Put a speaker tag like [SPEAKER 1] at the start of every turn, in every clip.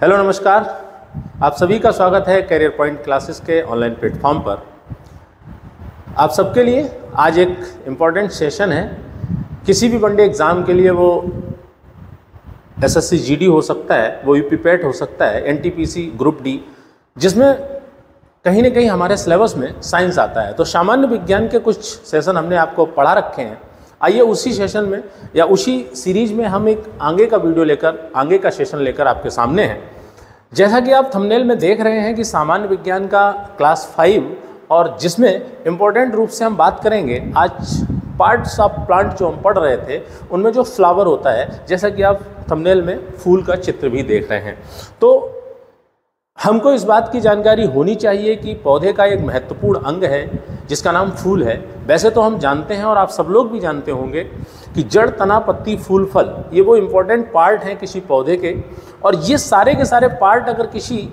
[SPEAKER 1] Hello, नमस्कार। आप सभी का स्वागत है करियर पॉइंट क्लासेस के ऑनलाइन प्लेटफॉर्म पर। आप सबके लिए आज एक इंपॉर्टेंट सेशन है। किसी भी वनडे एग्ज़ाम के लिए वो एस एस सी हो सकता है, वो यूपी पैट हो सकता है एनटीपीसी ग्रुप डी जिसमें कहीं ना कहीं हमारे सिलेबस में साइंस आता है। तो सामान्य विज्ञान के कुछ सेशन हमने आपको पढ़ा रखे हैं। आइए उसी सेशन में या उसी सीरीज़ में हम एक आगे का वीडियो लेकर, आगे का सेशन लेकर आपके सामने हैं। जैसा कि आप थंबनेल में देख रहे हैं कि सामान्य विज्ञान का क्लास फाइव और जिसमें इम्पोर्टेंट रूप से हम बात करेंगे, आज पार्ट्स ऑफ़ प्लांट जो हम पढ़ रहे थे, उनमें जो फ्लावर होता है, जैसा कि आप थंबनेल में फूल का चित्र भी देख रहे हैं। तो हमको इस बात की जानकारी होनी चाहिए कि पौधे का एक महत्वपूर्ण अंग है, जिसका नाम फूल है। वैसे तो हम जानते हैं और आप सब लोग भी जानते होंगे कि जड़, तना, पत्ती, फूल, फल, ये वो इम्पोर्टेंट पार्ट हैं किसी पौधे के। और ये सारे के सारे पार्ट अगर किसी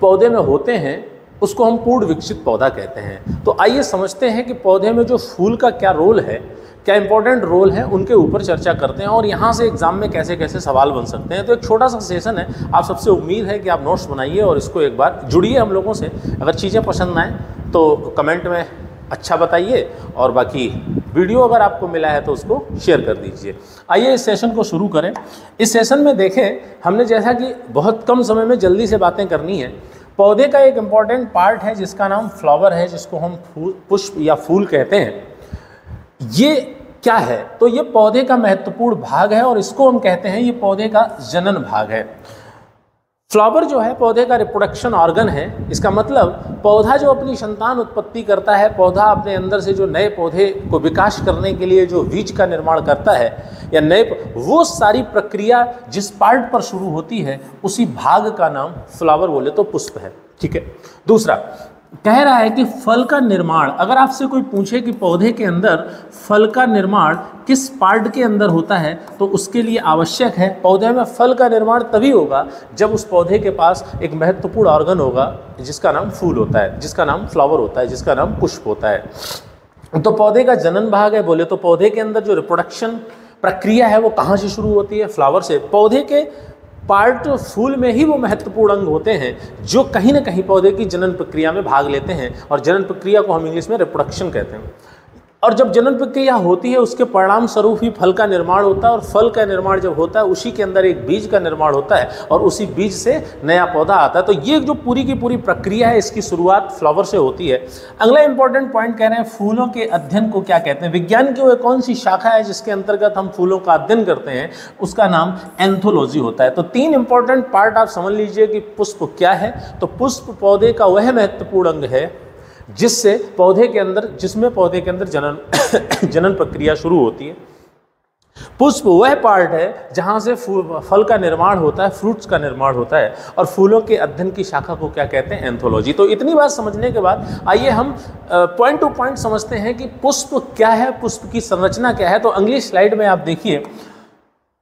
[SPEAKER 1] पौधे में होते हैं, उसको हम पूर्ण विकसित पौधा कहते हैं। तो आइए समझते हैं कि पौधे में जो फूल का क्या रोल है क्या इंपॉर्टेंट रोल है उनके ऊपर चर्चा करते हैं और यहाँ से एग्ज़ाम में कैसे कैसे सवाल बन सकते हैं? तो एक छोटा सा सेशन है। आप सबसे उम्मीद है कि आप नोट्स बनाइए और इसको एक बार जुड़िए हम लोगों से। अगर चीज़ें पसंद आएँ तो कमेंट में अच्छा बताइए और बाकी वीडियो अगर आपको मिला है तो उसको शेयर कर दीजिए। आइए इस सेशन को शुरू करें। इस सेशन में देखें, हमने जैसा कि बहुत कम समय में जल्दी से बातें करनी है। पौधे का एक इंपॉर्टेंट पार्ट है जिसका नाम फ्लावर है, जिसको हम फूल पुष्प या फूल कहते हैं। ये क्या है? तो ये पौधे का महत्वपूर्ण भाग है और इसको हम कहते हैं, ये पौधे का जनन भाग है। फ्लावर जो है, पौधे का रिप्रोडक्शन ऑर्गन है। इसका मतलब पौधा जो अपनी संतान उत्पत्ति करता है, पौधा अपने अंदर से जो नए पौधे को विकास करने के लिए जो बीज का निर्माण करता है, या नए वो सारी प्रक्रिया जिस पार्ट पर शुरू होती है, उसी भाग का नाम फ्लावर बोले तो पुष्प है। ठीक है? दूसरा कह रहा है कि फल का निर्माण, अगर आपसे कोई पूछे कि पौधे के अंदर फल का निर्माण किस पार्ट के अंदर होता है तो उसके लिए आवश्यक है, पौधे में फल का निर्माण तभी होगा जब उस पौधे के पास एक महत्वपूर्ण ऑर्गन होगा, जिसका नाम फूल होता है, जिसका नाम फ्लावर होता है, जिसका नाम पुष्प होता है। तो पौधे का जनन भाग है, बोले तो पौधे के अंदर जो रिप्रोडक्शन प्रक्रिया है, वो कहाँ से शुरू होती है? फ्लावर से। पौधे के पार्ट फूल में ही वो महत्वपूर्ण अंग होते हैं, जो कहीं ना कहीं पौधे की जनन प्रक्रिया में भाग लेते हैं और जनन प्रक्रिया को हम इंग्लिश में रिप्रोडक्शन कहते हैं। और जब जनन प्रक्रिया होती है, उसके परिणाम स्वरूप ही फल का निर्माण होता है और फल का निर्माण जब होता है, उसी के अंदर एक बीज का निर्माण होता है और उसी बीज से नया पौधा आता है। तो ये जो पूरी की पूरी प्रक्रिया है, इसकी शुरुआत फ्लावर से होती है। अगला इंपॉर्टेंट पॉइंट कह रहे हैं, फूलों के अध्ययन को क्या कहते हैं? विज्ञान की वो कौन सी शाखा है, जिसके अंतर्गत हम फूलों का अध्ययन करते हैं, उसका नाम एंथोलॉजी होता है। तो तीन इंपॉर्टेंट पार्ट आप समझ लीजिए कि पुष्प क्या है। तो पुष्प पौधे का वह महत्वपूर्ण अंग है जिससे पौधे के अंदर, जिसमें पौधे के अंदर जनन जनन प्रक्रिया शुरू होती है। पुष्प वह पार्ट है जहाँ से फल का निर्माण होता है, फ्रूट्स का निर्माण होता है, और फूलों के अध्ययन की शाखा को क्या कहते हैं? एंथोलॉजी तो इतनी बात समझने के बाद आइए हम पॉइंट टू पॉइंट समझते हैं कि पुष्प क्या है, पुष्प की संरचना क्या है। तो अगली स्लाइड में आप देखिए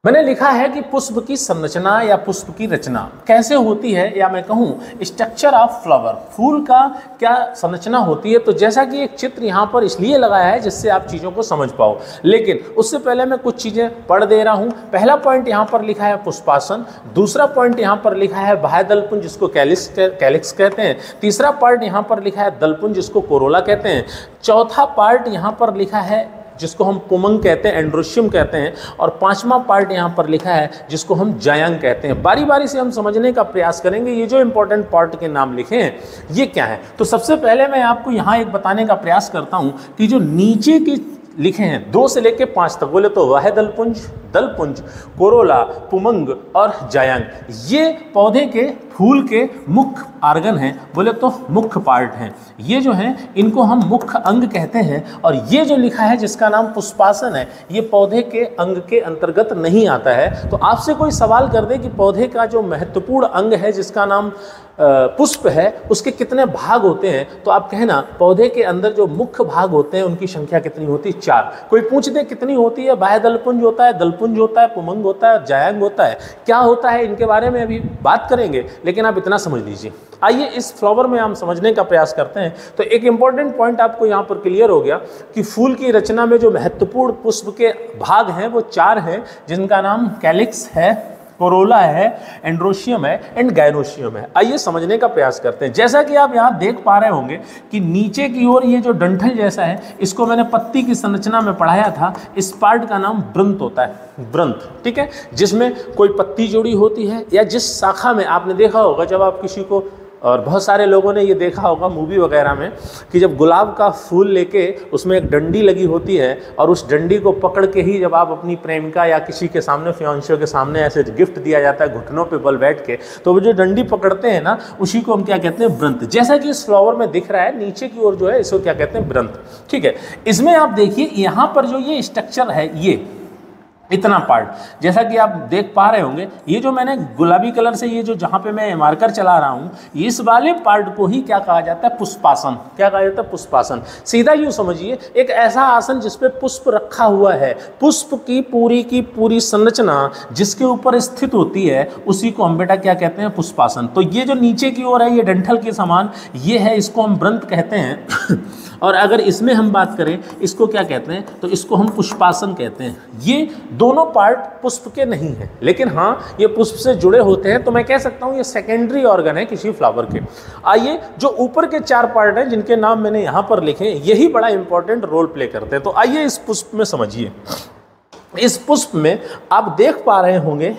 [SPEAKER 1] मैंने लिखा है कि पुष्प की संरचना या पुष्प की रचना कैसे होती है, या मैं कहूँ स्ट्रक्चर ऑफ़ फ्लावर फूल का क्या संरचना होती है? तो जैसा कि एक चित्र यहाँ पर इसलिए लगाया है जिससे आप चीज़ों को समझ पाओ। लेकिन उससे पहले मैं कुछ चीज़ें पढ़ दे रहा हूँ। पहला पॉइंट यहाँ पर लिखा है पुष्पासन, दूसरा पॉइंट यहाँ पर लिखा है बाह्य दलपुंज जिसको कैलिक्स कैलिक्स कहते हैं। तीसरा पार्ट यहाँ पर लिखा है दलपुंज, जिसको कोरोला कहते हैं। चौथा पार्ट यहाँ पर लिखा है जिसको हम पुमंग कहते हैं, एंड्रोशियम कहते हैं, और पांचवा पार्ट यहाँ पर लिखा है, जिसको हम जयांग कहते हैं। बारी बारी से हम समझने का प्रयास करेंगे, ये जो इंपॉर्टेंट पार्ट के नाम लिखे हैं, ये क्या है? तो सबसे पहले मैं आपको यहाँ एक बताने का प्रयास करता हूँ कि जो नीचे की लिखे हैं, दो से लेके पाँच तक, बोले तो वह दलपुंज दलपुंज, कोरोला, पुमंग और जायांग। ये पौधे के फूल के मुख्य आर्गन हैं, बोले तो मुख्य पार्ट हैं। ये जो हैं, इनको हम मुख्य अंग कहते हैं और ये जो लिखा है, जिसका नाम पुष्पासन है, ये पौधे के अंग के अंतर्गत नहीं आता है। तो आपसे कोई सवाल कर दे कि पौधे का जो महत्वपूर्ण अंग है, जिसका नाम पुष्प है, उसके कितने भाग होते हैं? तो आप कहना, पौधे के अंदर जो मुख्य भाग होते हैं, उनकी संख्या कितनी होती? है चार। कोई पूछ दे कितनी होती है? बाह्य दलपुंज होता है, दलपुंज होता है, पुमंग होता है, जायंग होता है। क्या होता है? इनके बारे में अभी बात करेंगे। लेकिन आप इतना समझ लीजिए। आइए इस फ्लावर में हम समझने का प्रयास करते हैं। तो एक इंपॉर्टेंट पॉइंट आपको यहाँ पर क्लियर हो गया कि फूल की रचना में जो महत्वपूर्ण पुष्प के भाग हैं, वो चार हैं, जिनका नाम कैलिक्स है। कोरोला है, एंड्रोशियम है, एंड गायनोशियम है। आइए समझने का प्रयास करते हैं। जैसा कि आप यहाँ देख पा रहे होंगे कि नीचे की ओर ये जो डंठल जैसा है, इसको मैंने पत्ती की संरचना में पढ़ाया था, इस पार्ट का नाम ब्रंत होता है। ब्रंत ठीक है? जिसमें कोई पत्ती जुड़ी होती है या जिस शाखा में आपने देखा होगा, जब आप किसी को और बहुत सारे लोगों ने ये देखा होगा मूवी वगैरह में कि जब गुलाब का फूल लेके उसमें एक डंडी लगी होती है और उस डंडी को पकड़ के ही जब आप अपनी प्रेमिका या किसी के सामने फ्योंशियों के सामने ऐसे गिफ्ट दिया जाता है, घुटनों पे बल बैठ के तो वो जो डंडी पकड़ते हैं ना, उसी को हम क्या कहते हैं, ब्रंत। जैसा कि इस फ्लावर में दिख रहा है, नीचे की ओर जो है, इसको क्या कहते हैं, ब्रंत। ठीक है, इसमें आप देखिए, यहाँ पर जो ये स्ट्रक्चर है, ये इतना पार्ट जैसा कि आप देख पा रहे होंगे, ये जो मैंने गुलाबी कलर से ये जो जहाँ पे मैं मार्कर चला रहा हूँ, इस वाले पार्ट को ही क्या कहा जाता है? पुष्पासन। क्या कहा जाता है? पुष्पासन। सीधा यूँ समझिए, एक ऐसा आसन जिसपे पुष्प रखा हुआ है, पुष्प की पूरी की पूरी संरचना जिसके ऊपर स्थित होती है, उसी को हम बेटा क्या कहते हैं? पुष्पासन। तो ये जो नीचे की ओर है, ये डंठल के समान, ये है, इसको हम व्रंत कहते हैं। और अगर इसमें हम बात करें, इसको क्या कहते हैं? तो इसको हम पुष्पासन कहते हैं। ये दोनों पार्ट पुष्प के नहीं हैं। लेकिन हाँ ये पुष्प से जुड़े होते हैं तो मैं कह सकता हूँ ये सेकेंडरी ऑर्गन है किसी फ्लावर के। आइए, जो ऊपर के चार पार्ट हैं, जिनके नाम मैंने यहाँ पर लिखे यही बड़ा इंपॉर्टेंट रोल प्ले करते हैं। तो आइए इस पुष्प में समझिए। इस पुष्प में आप देख पा रहे होंगे,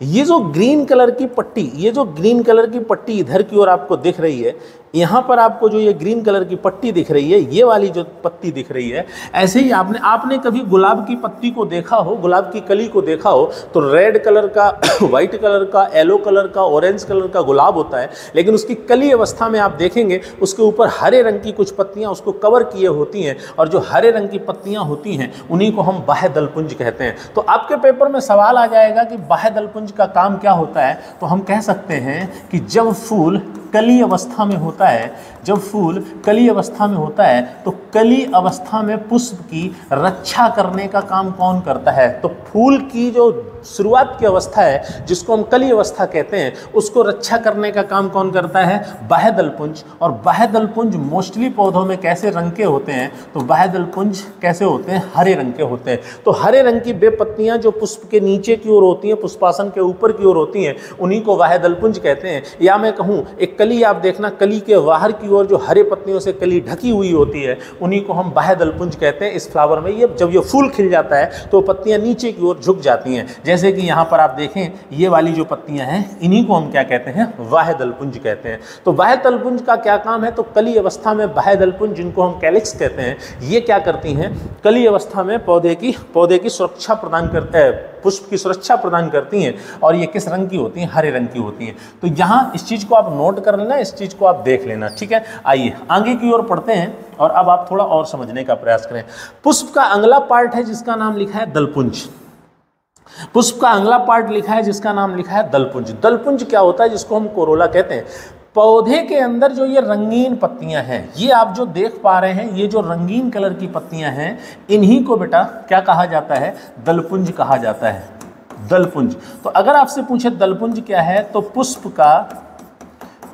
[SPEAKER 1] ये जो ग्रीन कलर की पट्टी, ये जो ग्रीन कलर की पट्टी इधर की ओर आपको दिख रही है यहाँ पर आपको जो ये ग्रीन कलर की पट्टी दिख रही है, ये वाली जो पत्ती दिख रही है, ऐसे ही आपने आपने कभी गुलाब की पत्ती को देखा हो, गुलाब की कली को देखा हो तो रेड कलर का वाइट कलर का, येलो कलर का, ऑरेंज कलर का गुलाब होता है, लेकिन उसकी कली अवस्था में आप देखेंगे, उसके ऊपर हरे रंग की कुछ पत्तियाँ उसको कवर किए होती हैं, और जो हरे रंग की पत्तियाँ होती हैं, उन्हीं को हम बाह्य दलपुंज कहते हैं। तो आपके पेपर में सवाल आ जाएगा कि बाह्य दलपुंज का काम क्या होता है तो हम कह सकते हैं कि जब फूल कली अवस्था में होता है, जब फूल कली अवस्था में होता है तो कली अवस्था में पुष्प की रक्षा करने का काम कौन करता है? तो फूल की जो शुरुआत की अवस्था है, जिसको हम कली अवस्था कहते हैं, उसको रक्षा करने का काम कौन करता है? बाह्य दलपुंज और बाह्य दलपुंज मोस्टली पौधों में कैसे रंग के होते हैं? तो बाह्य दलपुंज कैसे होते हैं? हरे रंग के होते हैं। तो हरे रंग की बेपत्तियाँ जो पुष्प के नीचे की ओर होती हैं, पुष्पासन के ऊपर की ओर होती हैं, उन्हीं को बाह्य दलपुंज कहते हैं। या मैं कहूँ, एक कली आप देखना, कली के बाहर की ओर जो हरे पत्तियों से कली ढकी हुई होती है, उन्हीं को हम बाह्य दलपुंज कहते हैं। इस फ्लावर में ये जब ये फूल खिल जाता है तो पत्तियाँ नीचे की ओर झुक जाती हैं। जैसे कि यहाँ पर आप देखें, ये वाली जो पत्तियाँ हैं, इन्हीं को हम क्या कहते हैं? वाह दलपुंज कहते हैं। तो वाह दलपुंज का क्या काम है? तो कली अवस्था में बाह्य दलपुंज, जिनको हम कैलिक्स कहते हैं, ये क्या करती हैं? कली अवस्था में पौधे की पौधे की सुरक्षा प्रदान करते हैं पुष्प की सुरक्षा प्रदान करती हैं और ये किस रंग की होती हैं? हरे रंग की होती हैं। तो यहाँ इस चीज़ को आप नोट कर लेना, इस चीज़ को आप देख लेना, ठीक है? आइए, आगे की ओर पढ़ते हैं और अब आप थोड़ा और समझने का प्रयास करें। पुष्प का अगला पार्ट है जिसका नाम लिखा है दलपुंज। पुष्प का अगला पार्ट लिखा है जिसका नाम लिखा है दलपुंज। दलपुंज क्या होता है जिसको हम कोरोला कहते हैं? पौधे के अंदर जो ये रंगीन पत्तियाँ हैं, ये आप जो देख पा रहे हैं, ये जो रंगीन कलर की पत्तियाँ हैं, इन्हीं को बेटा क्या कहा जाता है? दलपुंज कहा जाता है। दलपुंज। तो अगर आपसे पूछे दलपुंज क्या है तो पुष्प का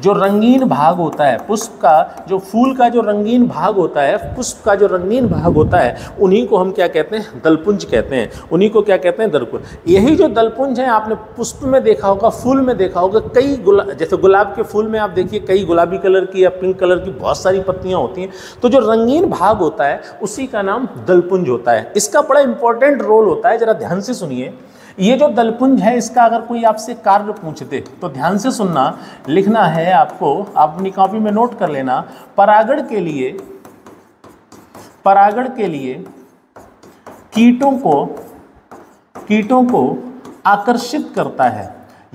[SPEAKER 1] जो रंगीन भाग होता है, पुष्प का जो फूल का जो रंगीन भाग होता है, पुष्प का जो रंगीन भाग होता है, उन्हीं को हम क्या कहते हैं? दलपुंज कहते हैं। उन्हीं को क्या कहते हैं? दलपुंज। यही जो दलपुंज है, आपने पुष्प में देखा होगा, फूल में देखा होगा, कई गुला, जैसे गुलाब के फूल में आप देखिए, कई गुलाबी कलर की या पिंक कलर की बहुत सारी पत्तियाँ होती हैं। तो जो रंगीन भाग होता है, उसी का नाम दलपुंज होता है। इसका बड़ा इंपॉर्टेंट रोल होता है, ज़रा ध्यान से सुनिए। ये जो दलपुंज है, इसका अगर कोई आपसे कार्य पूछते तो ध्यान से सुनना, लिखना है आपको, आप अपनी कॉपी में नोट कर लेना, परागण के लिए, परागण के लिए कीटों को कीटों को आकर्षित करता है।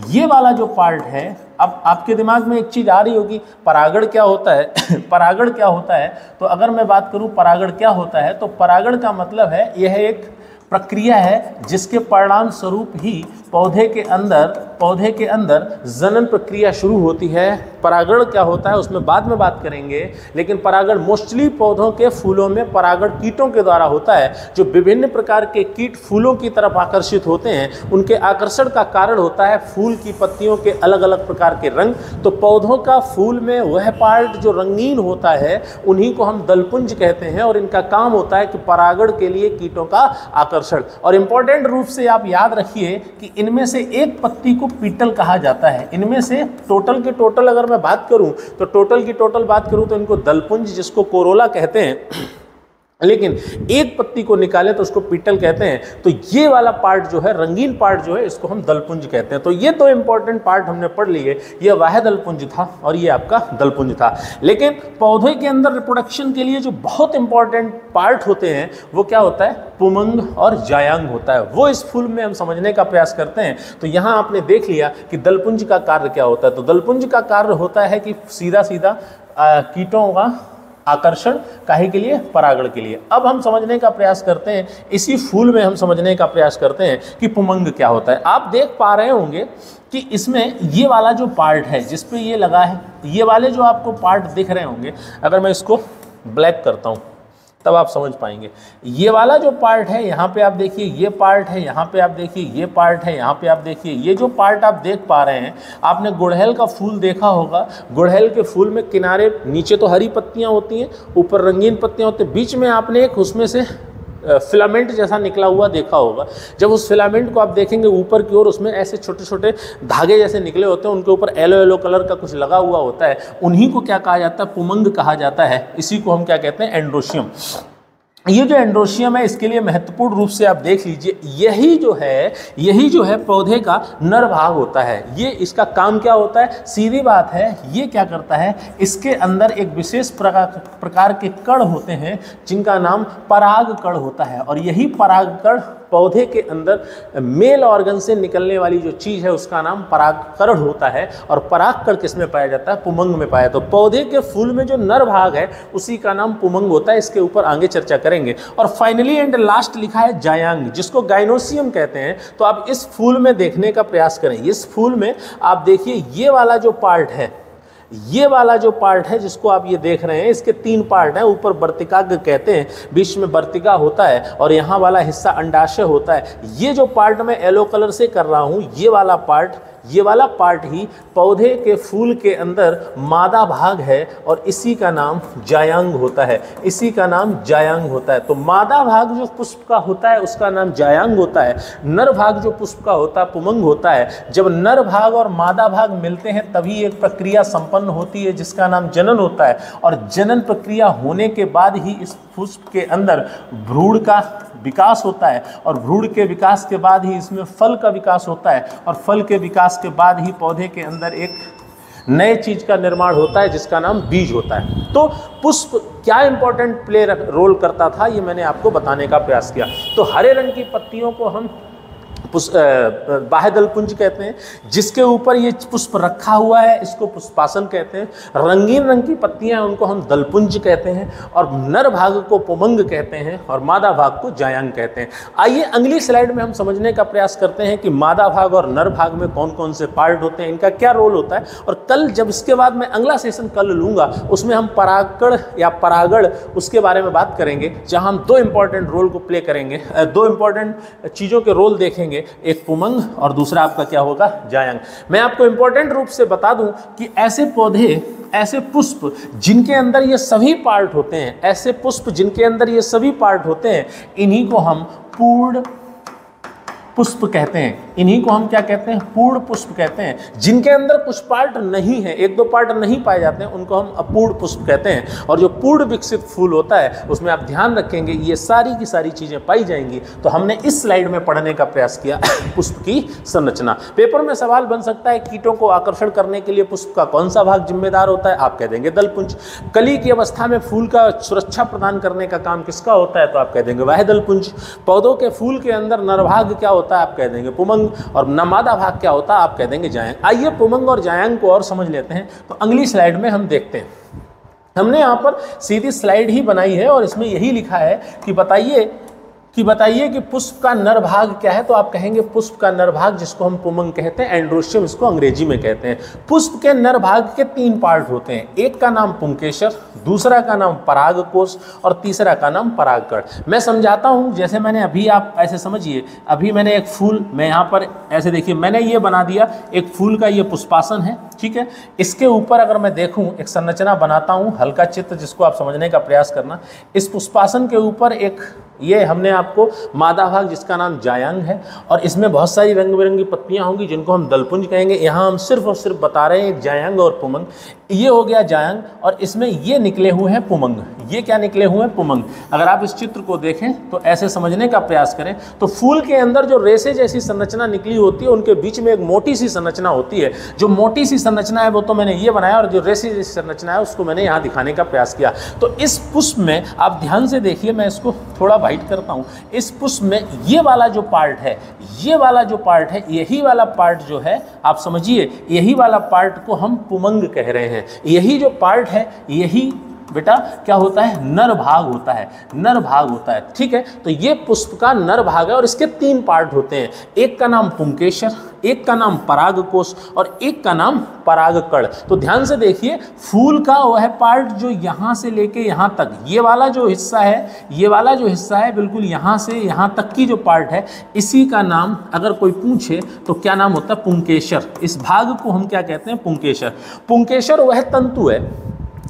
[SPEAKER 1] ये वाला जो पार्ट है, अब आपके दिमाग में एक चीज़ आ रही होगी, परागण क्या होता है? परागण क्या होता है? तो अगर मैं बात करूँ, परागण क्या होता है तो परागण का मतलब है, यह एक प्रक्रिया है जिसके परिणाम स्वरूप ही पौधे के अंदर, पौधे के अंदर जनन प्रक्रिया शुरू होती है। परागण क्या होता है उसमें बाद में बात करेंगे, लेकिन परागण मोस्टली पौधों के फूलों में, परागण कीटों के द्वारा होता है। जो विभिन्न प्रकार के कीट फूलों की तरफ़ आकर्षित होते हैं, उनके आकर्षण का कारण होता है फूल की पत्तियों के अलग अलग प्रकार के रंग। तो पौधों का फूल में वह पार्ट जो रंगीन होता है, उन्हीं को हम दलपुंज कहते हैं और इनका काम होता है कि परागण के लिए कीटों का आकर्षण आकर्षण और इंपॉर्टेंट रूप से आप याद रखिए कि इनमें से एक पत्ती को पीटल कहा जाता है। इनमें से टोटल के टोटल अगर मैं बात करूँ तो टोटल की टोटल बात करूँ तो इनको दलपुंज जिसको कोरोला कहते हैं लेकिन एक पत्ती को निकालें तो उसको पीटल कहते हैं। तो ये वाला पार्ट जो है, रंगीन पार्ट जो है, इसको हम दलपुंज कहते हैं। तो ये तो इंपॉर्टेंट पार्ट हमने पढ़ लिए। ये वह दलपुंज था और ये आपका दलपुंज था। लेकिन पौधे के अंदर रिप्रोडक्शन के लिए जो बहुत इंपॉर्टेंट पार्ट होते हैं, वो क्या होता है? पुमंग और जायांग होता है। वो इस फूल में हम समझने का प्रयास करते हैं। तो यहाँ आपने देख लिया कि दलपुंज का कार्य क्या होता है। तो दलपुंज का कार्य होता है कि सीधा सीधा कीटों का आकर्षण, काहे के लिए? परागण के लिए। अब हम समझने का प्रयास करते हैं, इसी फूल में हम समझने का प्रयास करते हैं कि पुमंग क्या होता है। आप देख पा रहे होंगे कि इसमें ये वाला जो पार्ट है, जिस पे ये लगा है, ये वाले जो आपको पार्ट दिख रहे होंगे, अगर मैं इसको ब्लैक करता हूँ तब आप समझ पाएँगे। ये वाला जो पार्ट है, यहाँ पे आप देखिए, ये पार्ट है, यहाँ पे आप देखिए, ये पार्ट है, यहाँ पे आप देखिए। ये जो पार्ट आप देख पा रहे हैं, आपने गुड़हल का फूल देखा होगा। गुड़हल के फूल में किनारे नीचे तो हरी पत्तियाँ होती हैं, ऊपर रंगीन पत्तियाँ होती हैं। बीच में आपने एक उसमें से फिलामेंट जैसा निकला हुआ देखा होगा। जब उस फिलामेंट को आप देखेंगे ऊपर की ओर, उसमें ऐसे छोटे छोटे धागे जैसे निकले होते हैं, उनके ऊपर येलो येलो कलर का कुछ लगा हुआ होता है। उन्हीं को क्या कहा जाता है? पुमंग कहा जाता है। इसी को हम क्या कहते हैं? एंड्रोशियम। ये जो एंड्रोशियम है, इसके लिए महत्वपूर्ण रूप से आप देख लीजिए, यही जो है, यही जो है पौधे का नर भाग होता है। ये इसका काम क्या होता है? सीधी बात है, ये क्या करता है? इसके अंदर एक विशेष प्रकार प्रकार के कण होते हैं, जिनका नाम पराग कण होता है। और यही पराग कण पौधे के अंदर मेल ऑर्गन से निकलने वाली जो चीज़ है, उसका नाम परागकरण होता है। और परागकण किसमें पाया जाता है? पुमंग में पाया। तो पौधे के फूल में जो नर भाग है, उसी का नाम पुमंग होता है। इसके ऊपर आगे चर्चा करेंगे। और फाइनली एंड लास्ट लिखा है जायांग, जिसको गाइनोसियम कहते हैं। तो आप इस फूल में देखने का प्रयास करें। इस फूल में आप देखिए, ये वाला जो पार्ट है, ये वाला जो पार्ट है, जिसको आप ये देख रहे हैं, इसके तीन पार्ट हैं। ऊपर वर्तिका कहते हैं, बीच में वर्तिका होता है, और यहाँ वाला हिस्सा अंडाशय होता है। ये जो पार्ट मैं येलो कलर से कर रहा हूँ, ये वाला पार्ट ये वाला पार्ट ही पौधे के फूल के अंदर मादा भाग है और इसी का नाम जायांग होता है। इसी का नाम जायांग होता है। तो मादा भाग जो पुष्प का होता है, उसका नाम जायांग होता है। नर भाग जो पुष्प का होता है पुमंग होता है। जब नर भाग और मादा भाग मिलते हैं, तभी एक प्रक्रिया संपन्न होती है, जिसका नाम जनन होता है। और जनन प्रक्रिया होने के बाद ही इस पुष्प के अंदर भ्रूण का विकास होता है और भ्रूण के विकास के बाद ही इसमें फल का विकास होता है और फल के विकास के बाद ही पौधे के अंदर एक नए चीज़ का निर्माण होता है, जिसका नाम बीज होता है। तो पुष्प क्या इंपॉर्टेंट प्ले रोल करता था, ये मैंने आपको बताने का प्रयास किया। तो हरे रंग की पत्तियों को हम बाह्य दल पुंज कहते हैं, जिसके ऊपर ये पुष्प रखा हुआ है, इसको पुष्पासन कहते हैं। रंगीन रंग की पत्तियाँ उनको हम दलपुंज कहते हैं और नर भाग को पुमंग कहते हैं और मादा भाग को जायांग कहते हैं। आइए अगली स्लाइड में हम समझने का प्रयास करते हैं कि मादा भाग और नर भाग में कौन कौन से पार्ट होते हैं, इनका क्या रोल होता है। और कल जब इसके बाद मैं अगला सेशन कल लूँगा, उसमें हम परागण या परागण, उसके बारे में बात करेंगे, जहाँ हम दो इंपॉर्टेंट रोल को प्ले करेंगे दो इंपॉर्टेंट चीज़ों के रोल देखेंगे। करेंगे एक पुमंग और दूसरा आपका क्या होगा? जायंग। मैं आपको इंपॉर्टेंट रूप से बता दूँ कि ऐसे पौधे, ऐसे पुष्प जिनके अंदर ये सभी पार्ट होते हैं, ऐसे पुष्प जिनके अंदर ये सभी पार्ट होते हैं, इन्हीं को हम पूर्ण पुष्प कहते हैं। इन्हीं को हम क्या कहते हैं? पूर्ण पुष्प कहते हैं। जिनके अंदर कुछ पार्ट नहीं है, एक दो पार्ट नहीं पाए जाते हैं, उनको हम अपूर्ण पुष्प कहते हैं। और जो पूर्ण विकसित फूल होता है, उसमें आप ध्यान रखेंगे, ये सारी की सारी चीज़ें पाई जाएँगी। तो हमने इस स्लाइड में पढ़ने का प्रयास किया पुष्प की संरचना। पेपर में सवाल बन सकता है, कीटों को आकर्षण करने के लिए पुष्प का कौन सा भाग जिम्मेदार होता है? आप कह देंगे दलपुंज। कली की अवस्था में फूल का सुरक्षा प्रदान करने का काम किसका होता है? तो आप कह देंगे वह दलपुंज। पौधों के फूल के अंदर नरभाग क्या होता है? आप कह देंगे पुमंग, और नमादा भाग क्या होता है, आप कह देंगे जायंग। आइए पुमंग और जायंग को और समझ लेते हैं। तो अगली स्लाइड में हम देखते हैं। हमने यहाँ पर सीधी स्लाइड ही बनाई है और इसमें यही लिखा है कि बताइए कि बताइए कि पुष्प का नर भाग क्या है? तो आप कहेंगे पुष्प का नर भाग जिसको हम पुमंग कहते हैं, एंड्रोशियम इसको अंग्रेज़ी में कहते हैं। पुष्प के नर भाग के तीन पार्ट होते हैं। एक का नाम पुंकेशर दूसरा का नाम पराग कोष और तीसरा का नाम परागकण। मैं समझाता हूँ, जैसे मैंने अभी आप ऐसे समझिए, अभी मैंने एक फूल, मैं यहाँ पर ऐसे देखिए, मैंने ये बना दिया, एक फूल का ये पुष्पासन है, ठीक है? इसके ऊपर अगर मैं देखूँ, एक संरचना बनाता हूँ, हल्का चित्र जिसको आप समझने का प्रयास करना, इस पुष्पासन के ऊपर एक ये हमने आपको मादा भाग, जिसका नाम जायांग है, और इसमें बहुत सारी रंग बिरंगी पत्तियाँ होंगी जिनको हम दलपुंज कहेंगे। यहाँ हम सिर्फ़ और सिर्फ़ बता रहे हैं जायांग और पुमंग। ये हो गया जायंग और इसमें ये निकले हुए हैं पुमंग। ये क्या निकले हुए हैं? पुमंग। अगर आप इस चित्र को देखें तो ऐसे समझने का प्रयास करें तो फूल के अंदर जो रेसे जैसी संरचना निकली होती है, उनके बीच में एक मोटी सी संरचना होती है। जो मोटी सी संरचना है, वो तो मैंने ये बनाया और जो रेसे जैसी संरचना है, उसको मैंने यहाँ दिखाने का प्रयास किया। तो इस पुष्प में आप ध्यान से देखिए, मैं इसको थोड़ा वाइट करता हूँ। इस पुष्प में ये वाला जो पार्ट है, ये वाला जो पार्ट है, यही वाला पार्ट जो है, आप समझिए, यही वाला पार्ट को हम पुमंग कह रहे हैं। हैं। यही जो पार्ट है यही बेटा, क्या होता है? नर भाग होता है। नर भाग होता है। ठीक है? तो ये पुष्प का नर भाग है और इसके तीन पार्ट होते हैं। एक का नाम पुंकेशर, एक का नाम पराग परागकोश और एक का नाम परागकण। तो ध्यान से देखिए, फूल का वह पार्ट जो यहाँ से लेके यहाँ तक, ये वाला जो हिस्सा है, ये वाला जो हिस्सा है, बिल्कुल यहाँ से यहाँ तक की जो पार्ट है, इसी का नाम अगर कोई पूछे तो क्या नाम होता है? पुंकेशर। इस भाग को हम क्या कहते हैं? पुंकेशर। पुंकेशर वह तंतु है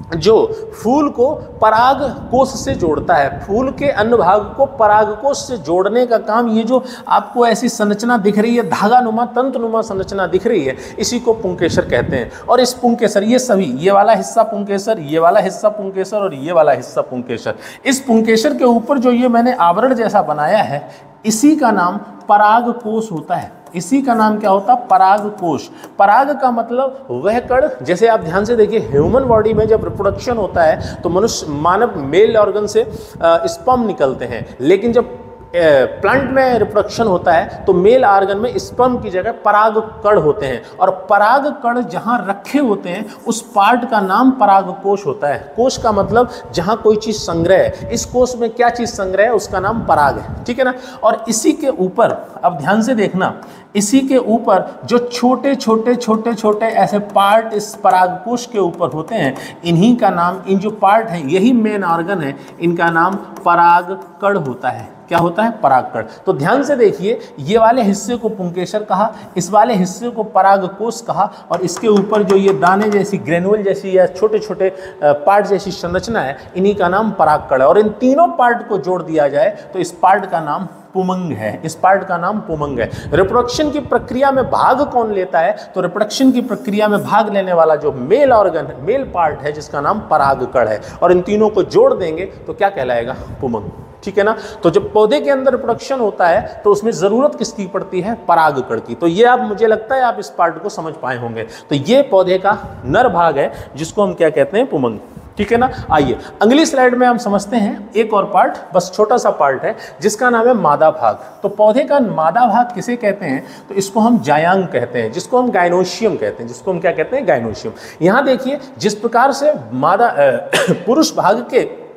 [SPEAKER 1] जो फूल को पराग कोष से जोड़ता है, फूल के अन्य भाग को पराग कोष से जोड़ने का काम, ये जो आपको ऐसी संरचना दिख रही है धागा नुमा तंत्र नुमा संरचना दिख रही है, इसी को पुंकेसर कहते हैं। और इस पुंकेसर, ये सभी, ये वाला हिस्सा पुंकेसर, ये वाला हिस्सा पुंकेसर और ये वाला हिस्सा पुंकेसर। इस पुंकेसर के ऊपर जो ये मैंने आवरण जैसा बनाया है, इसी का नाम पराग कोष होता है। इसी का नाम क्या होता? पराग कोश। पराग का मतलब वह कण, जैसे आप ध्यान से देखिए ह्यूमन बॉडी में जब रिप्रोडक्शन होता है तो मनुष्य मानव मेल ऑर्गन से स्पम निकलते हैं। लेकिन जब प्लांट में रिप्रोडक्शन होता है तो मेल आर्गन में स्पर्म की जगह पराग कण होते हैं। और पराग कण जहाँ रखे होते हैं, उस पार्ट का नाम पराग कोश होता है। कोश का मतलब जहाँ कोई चीज़ संग्रह है। इस कोश में क्या चीज़ संग्रह है, उसका नाम पराग है। ठीक है ना? और इसी के ऊपर, अब ध्यान से देखना, इसी के ऊपर जो छोटे छोटे छोटे छोटे ऐसे पार्ट इस परागकोश के ऊपर होते हैं, इन्हीं का नाम, इन जो पार्ट हैं, यही मेन ऑर्गन है, इनका नाम पराग कण होता है। क्या होता है? परागकण। तो ध्यान से देखिए, ये वाले हिस्से को पुंकेशर कहा, इस वाले हिस्से को परागकोश कहा, और इसके ऊपर जो ये दाने जैसी ग्रेनुअल जैसी या छोटे छोटे पार्ट जैसी संरचना है, इन्हीं का नाम परागकण है। और इन तीनों पार्ट को जोड़ दिया जाए तो इस पार्ट का नाम पुमंग है। इस पार्ट का नाम पुमंग है। रिप्रोडक्शन की प्रक्रिया में भाग कौन लेता है? तो रिप्रोडक्शन की प्रक्रिया में भाग लेने वाला जो मेल ऑर्गन मेल पार्ट है, जिसका नाम परागकण है। और इन तीनों को जोड़ देंगे तो क्या कहलाएगा? पुमंग। ठीक है ना? तो जब पौधे के अंदर प्रोडक्शन होता है तो उसमें ज़रूरत किसकी पड़ती है? परागकण की। तो ये आप, मुझे लगता है आप इस पार्ट को समझ पाए होंगे। तो ये पौधे का नर भाग है, जिसको हम क्या कहते हैं? पुमंग। ठीक है ना? आइए, अगली स्लाइड में हम समझते हैं एक और पार्ट बस छोटा सा पार्ट है, जिसका नाम है मादा भाग। तो पौधे का मादा भाग किसे कहते हैं? तो इसको हम जायांग कहते हैं, जिसको हम गाइनोशियम कहते हैं, जिसको हम क्या कहते हैं? गाइनोशियम यहाँ देखिए, जिस प्रकार से मादा पुरुष भाग के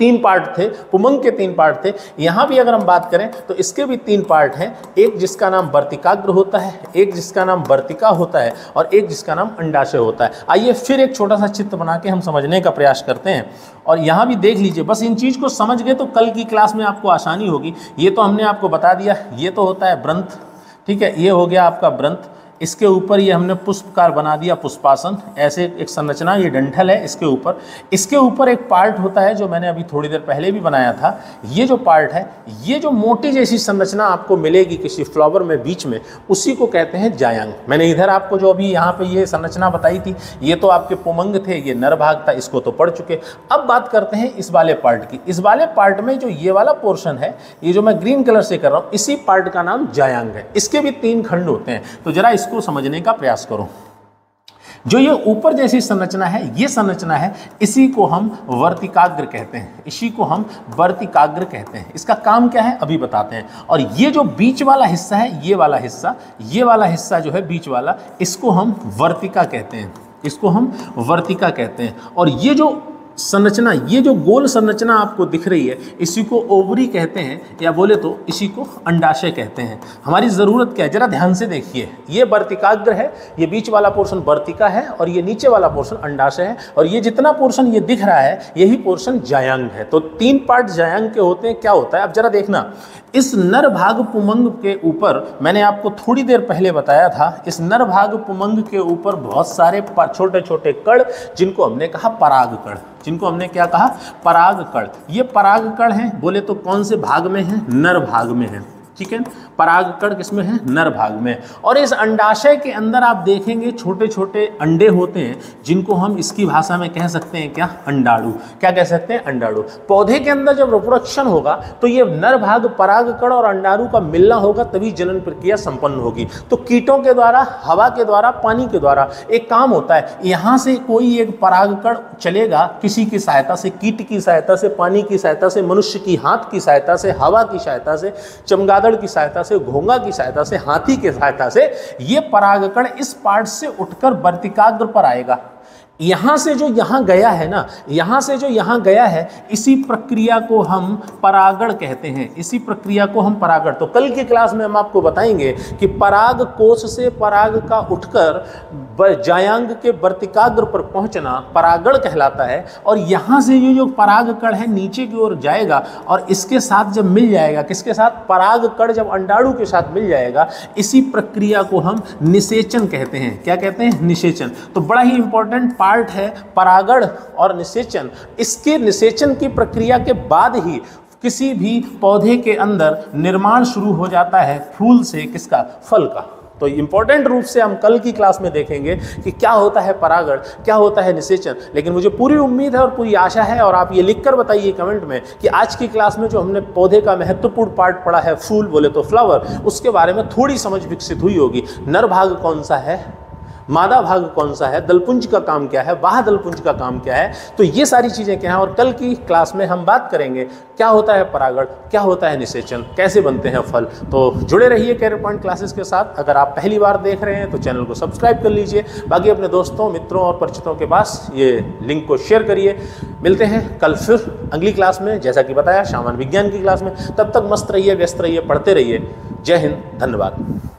[SPEAKER 1] तीन पार्ट थे, पुमंग के तीन पार्ट थे। यहाँ भी अगर हम बात करें तो इसके भी तीन पार्ट हैं। एक जिसका नाम वर्तिकाग्र होता है, एक जिसका नाम वर्तिका होता है, और एक जिसका नाम अंडाशय होता है। आइए फिर एक छोटा सा चित्र बना के हम समझने का प्रयास करते हैं। और यहाँ भी देख लीजिए, बस इन चीज़ को समझ गए तो कल की क्लास में आपको आसानी होगी। ये तो हमने आपको बता दिया, ये तो होता है ब्रंथ ठीक है? ये हो गया आपका ब्रंथ इसके ऊपर ये हमने पुष्पकार बना दिया, पुष्पासन। ऐसे एक संरचना, ये डंठल है इसके ऊपर। इसके ऊपर एक पार्ट होता है जो मैंने अभी थोड़ी देर पहले भी बनाया था। ये जो पार्ट है, ये जो मोटी जैसी संरचना आपको मिलेगी किसी फ्लावर में बीच में, उसी को कहते हैं जायांग। मैंने इधर आपको जो अभी यहाँ पे ये संरचना बताई थी, ये तो आपके पुमंग थे, ये नरभाग था, इसको तो पढ़ चुके। अब बात करते हैं इस वाले पार्ट की। इस वाले पार्ट में जो ये वाला पोर्शन है, ये जो मैं ग्रीन कलर से कर रहा हूँ, इसी पार्ट का नाम जायांग है। इसके भी तीन खंड होते हैं। तो जरा इस इसको समझने का प्रयास करो। जो ये ऊपर जैसी संरचना है, ये संरचना है, इसी को हम वर्तिकाग्र कहते हैं। इसी को हम वर्तिकाग्र कहते हैं। इसका काम क्या है? अभी बताते हैं। और ये जो बीच वाला हिस्सा है, ये वाला हिस्सा, ये वाला हिस्सा जो है बीच वाला, इसको हम वर्तिका कहते हैं। इसको हम वर्तिका कहते हैं। और ये जो संरचना, ये जो गोल संरचना आपको दिख रही है, इसी को ओवरी कहते हैं, या बोले तो इसी को अंडाशय कहते हैं। हमारी ज़रूरत क्या है? जरा ध्यान से देखिए। ये वर्तिकाग्र है, ये बीच वाला पोर्शन वर्तिका है, और ये नीचे वाला पोर्शन अंडाशय है, और ये जितना पोर्शन ये दिख रहा है, यही पोर्शन जायांग है। तो तीन पार्ट जायांग के होते हैं, क्या होता है? अब जरा देखना। इस नर भाग पुमंग के ऊपर, मैंने आपको थोड़ी देर पहले बताया था, इस नर भाग पुमंग के ऊपर बहुत सारे छोटे छोटे कण, जिनको हमने कहा पराग कण। जिनको हमने क्या कहा? पराग परागकण ये पराग परागकण हैं, बोले तो कौन से भाग में हैं? नर भाग में हैं। ठीक है? परागकण किसमें है? नर भाग में। और इस अंडाशय के अंदर आप देखेंगे छोटे छोटे अंडे होते हैं, जिनको हम इसकी भाषा में कह सकते हैं क्या? अंडाणु। क्या कह सकते हैं? अंडाणु। पौधे के अंदर जब रिप्रोडक्शन होगा तो ये नर भाग, परागकण और अंडाणु का मिलना होगा, तभी जनन प्रक्रिया संपन्न होगी। तो कीटों के द्वारा, हवा के द्वारा, पानी के द्वारा एक काम होता है, यहाँ से कोई एक परागकण चलेगा, किसी की सहायता से, कीट की सहायता से, पानी की सहायता से, मनुष्य की हाथ की सहायता से, हवा की सहायता से, चमगादड़ की सहायता से घोंगा की सहायता से, हाथी की सहायता से ये परागकण इस पार्ट से उठकर वर्तिकाग्र पर आएगा। यहाँ से जो यहाँ गया है ना, यहाँ से जो यहाँ गया है, इसी प्रक्रिया को हम परागण कहते हैं। इसी प्रक्रिया को हम परागण। तो कल की क्लास में हम आपको बताएँगे कि पराग कोष से पराग का उठकर जायांग के वर्तिकाग्र पर पहुँचना परागण कहलाता है और यहाँ से ये जो पराग कण है, नीचे की ओर जाएगा और इसके साथ जब मिल जाएगा, किसके साथ? पराग कण जब अंडाणु के साथ मिल जाएगा, इसी प्रक्रिया को हम निषेचन कहते हैं। क्या कहते हैं? निषेचन। तो बड़ा ही इंपॉर्टेंट पार्ट है, परागण और निषेचन। इसके निषेचन की प्रक्रिया के बाद ही किसी भी पौधे के अंदर निर्माण शुरू हो जाता है फूल से किसका? फल का। तो इंपॉर्टेंट रूप से हम कल की क्लास में देखेंगे कि क्या होता है परागण, क्या होता है निषेचन। लेकिन मुझे पूरी उम्मीद है और पूरी आशा है और आप ये लिखकर बताइए कमेंट में कि आज की क्लास में जो हमने पौधे का महत्वपूर्ण पार्ट पढ़ा है, फूल बोले तो फ्लावर उसके बारे में थोड़ी समझ विकसित हुई होगी। नर भाग कौन सा है? मादा भाग कौन सा है? दलपुंज का काम क्या है? वाह, दलपुंज का काम क्या है? तो ये सारी चीज़ें क्या हैं और कल की क्लास में हम बात करेंगे, क्या होता है परागण, क्या होता है निषेचन, कैसे बनते हैं फल? तो जुड़े रहिए कैरियर पॉइंट क्लासेस के साथ। अगर आप पहली बार देख रहे हैं तो चैनल को सब्सक्राइब कर लीजिए। बाकी अपने दोस्तों, मित्रों और परिचितों के पास ये लिंक को शेयर करिए। मिलते हैं कल फिर अगली क्लास में। जैसा कि बताया सामान्य विज्ञान की क्लास में। तब तक मस्त रहिए, व्यस्त रहिए, पढ़ते रहिए। जय हिंद, धन्यवाद।